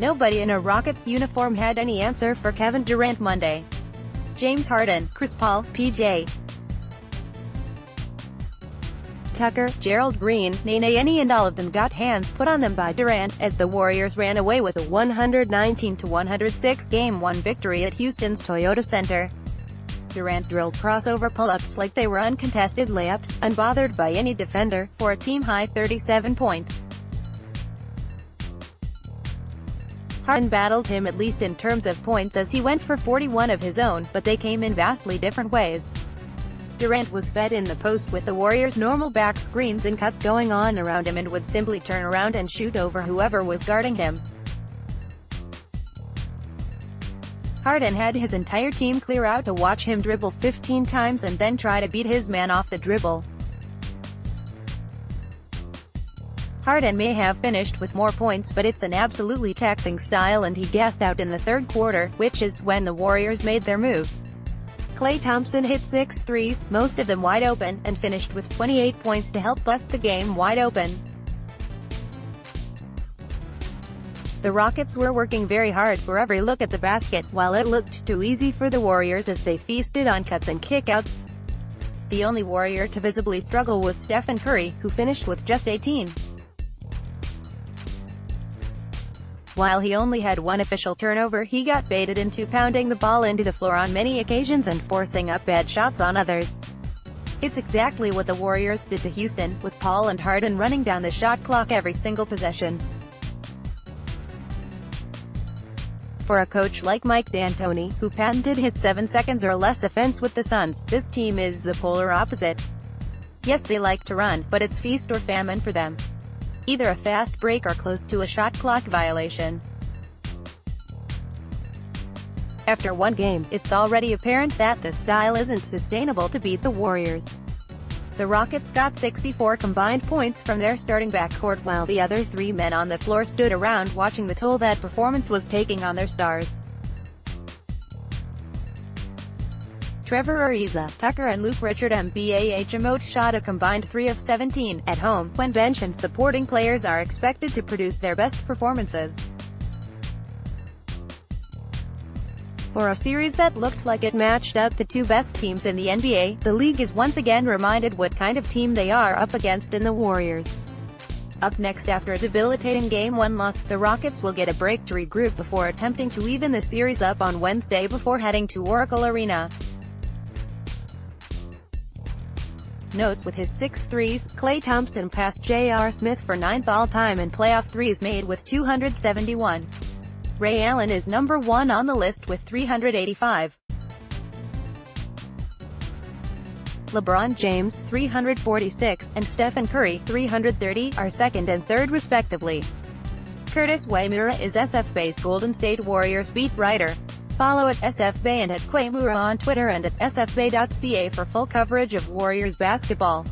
Nobody in a Rockets uniform had any answer for Kevin Durant Monday. James Harden, Chris Paul, PJ Tucker, Gerald Green, Nene any and all of them got hands put on them by Durant, as the Warriors ran away with a 119-106 Game 1 victory at Houston's Toyota Center. Durant drilled crossover pull-ups like they were uncontested layups, unbothered by any defender, for a team-high 37 points. Harden battled him at least in terms of points as he went for 41 of his own, but they came in vastly different ways. Durant was fed in the post with the Warriors' normal back screens and cuts going on around him and would simply turn around and shoot over whoever was guarding him. Harden had his entire team clear out to watch him dribble 15 times and then try to beat his man off the dribble. Harden may have finished with more points but it's an absolutely taxing style and he gassed out in the third quarter, which is when the Warriors made their move. Klay Thompson hit six threes, most of them wide open, and finished with 28 points to help bust the game wide open. The Rockets were working very hard for every look at the basket, while it looked too easy for the Warriors as they feasted on cuts and kickouts. The only Warrior to visibly struggle was Stephen Curry, who finished with just 18. While he only had one official turnover, he got baited into pounding the ball into the floor on many occasions and forcing up bad shots on others. It's exactly what the Warriors did to Houston, with Paul and Harden running down the shot clock every single possession. For a coach like Mike D'Antoni, who patented his 7 seconds or less offense with the Suns, this team is the polar opposite. Yes they like to run, but it's feast or famine for them either a fast break or close to a shot clock violation. After one game, it's already apparent that the style isn't sustainable to beat the Warriors. The Rockets got 64 combined points from their starting backcourt while the other three men on the floor stood around watching the toll that performance was taking on their stars. Trevor Ariza, Tucker and Luc Richard Mbah a Moute shot a combined 3 of 17, at home, when bench and supporting players are expected to produce their best performances. For a series that looked like it matched up the two best teams in the NBA, the league is once again reminded what kind of team they are up against in the Warriors. Up next after a debilitating Game 1 loss, the Rockets will get a break to regroup before attempting to even the series up on Wednesday before heading to Oracle Arena. Notes with his six threes, Klay Thompson passed J.R. Smith for ninth all-time in playoff threes made with 271. Ray Allen is number one on the list with 385. LeBron James, 346, and Stephen Curry, 330, are second and third respectively. Curtis Waymura is SFBay's Golden State Warriors beat writer. Follow at SFBay and at Quaymura on Twitter and at sfbay.ca for full coverage of Warriors basketball.